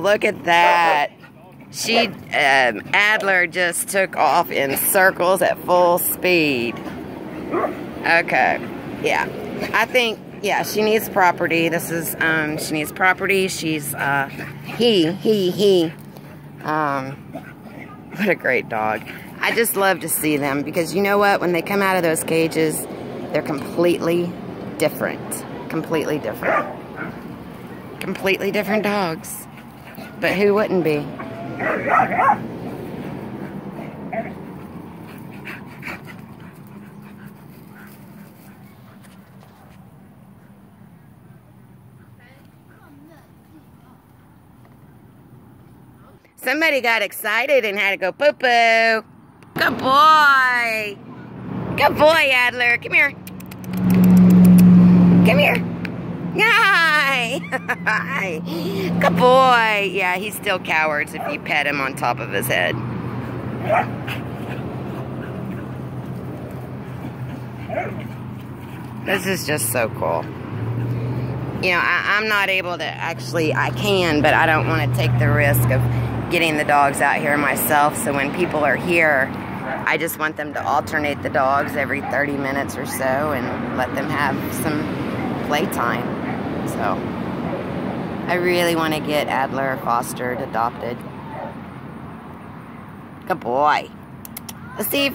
Look at that. She, um, Adler just took off in circles at full speed. Okay, yeah. I think, yeah, she needs property. This is, um, she needs property. She's, uh, he, he, he. Um, what a great dog. I just love to see them because you know what? When they come out of those cages, they're completely different. Completely different. Completely different dogs. But who wouldn't be? Somebody got excited and had to go poo-poo. Good boy. Good boy, Adler. Come here. Come here. Hi. Good boy. Yeah, he still cowards if you pet him on top of his head. This is just so cool. You know, I, I'm not able to actually, I can, but I don't want to take the risk of getting the dogs out here myself. So when people are here, I just want them to alternate the dogs every 30 minutes or so and let them have some playtime. So I really want to get Adler fostered, adopted. Good boy. Steve,